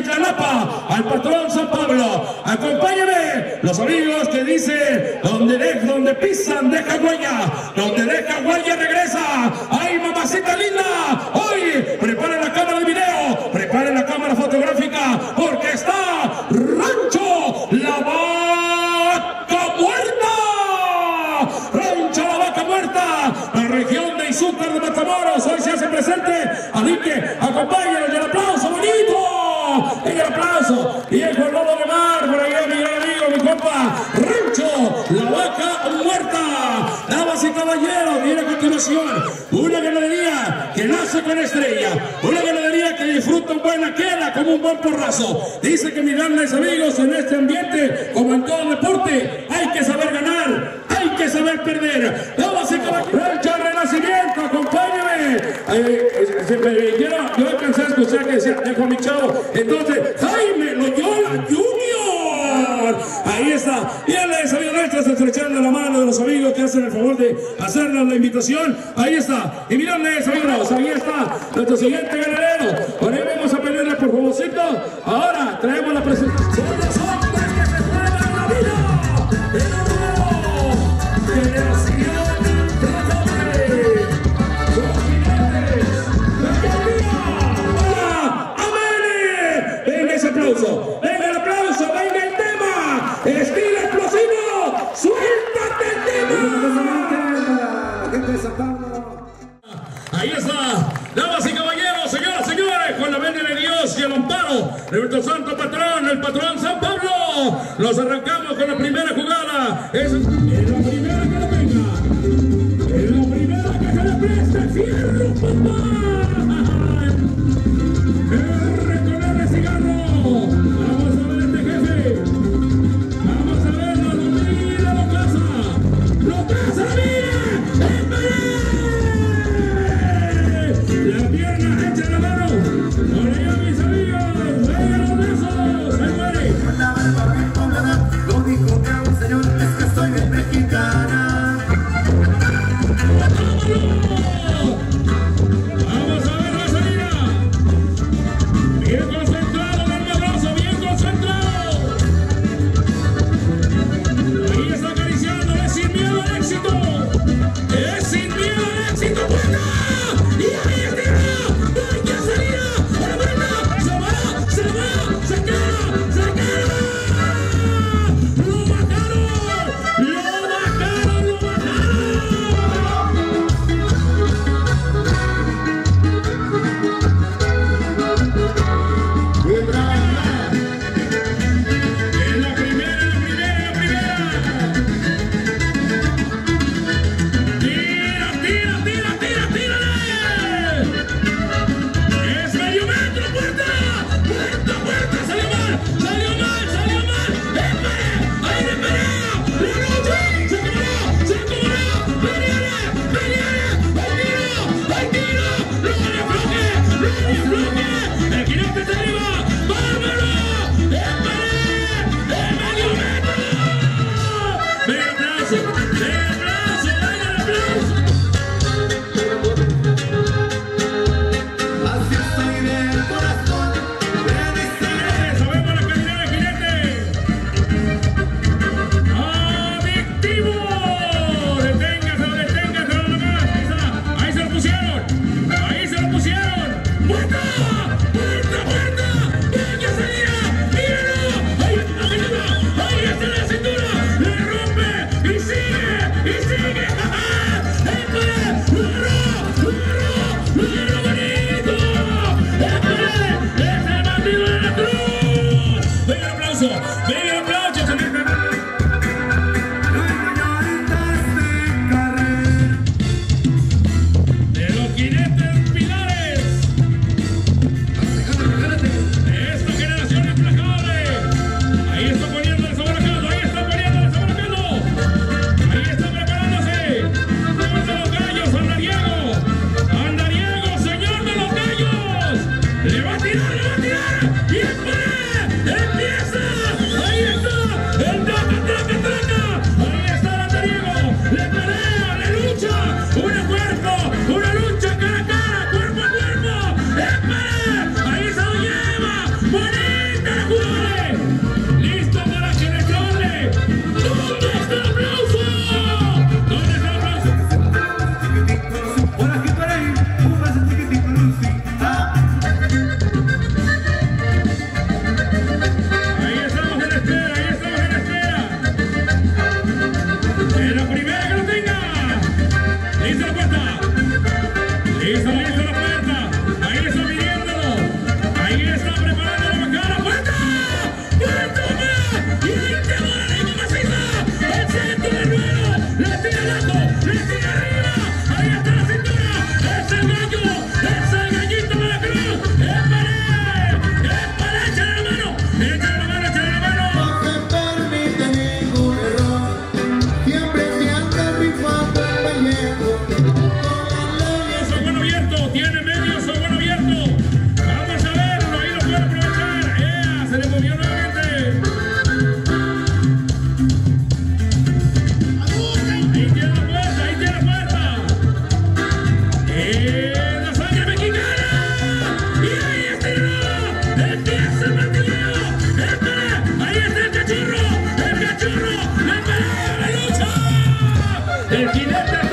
Chiclanapa, al patrón San Pablo. Acompáñame, los amigos que dicen, donde, de, donde pisan, deja huella, donde deja huella, regresa. ¡Ay, mamacita linda! Hoy, preparen la cámara de video, preparen la cámara fotográfica, porque está Rancho la Vaca Muerta. Rancho la Vaca Muerta, la región de Izúcar de Matamoros, hoy se hace presente, así que acompáñenos caballeros, viene a continuación una ganadería que nace con estrella, una ganadería que disfruta un buen aquela como un buen porrazo. Dice que mi mis amigos, en este ambiente, como en todo deporte, hay que saber ganar, hay que saber perder. Vamos a caballeros, renacimiento, acompáñame. Eh, eh, yo, yo alcancé a escuchar que decía, dejo a mi chavo. Entonces, Jaime Loyola Junior. Ahí está. Y él les había nuestra estrechando la mano de los amigos hacen el favor de hacernos la invitación. Ahí está. Y mirenles, amigos, ahí está nuestro siguiente ganadero. Ahora vamos a pedirle por favorcito. Ahora traemos la presentación. Son que se la vida. El aplauso. Los arrancamos con la primera jugada. Tenho que deter.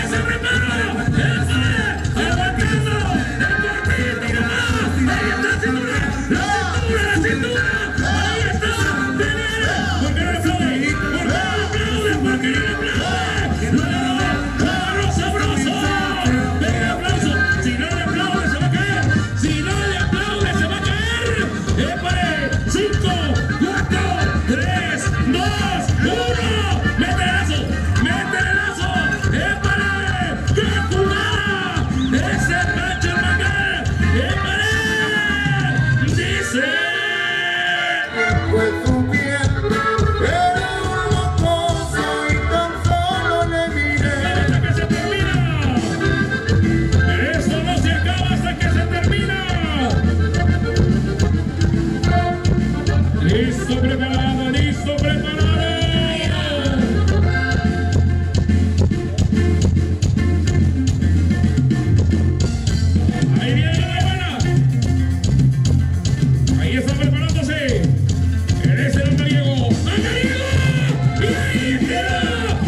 Every a Listen.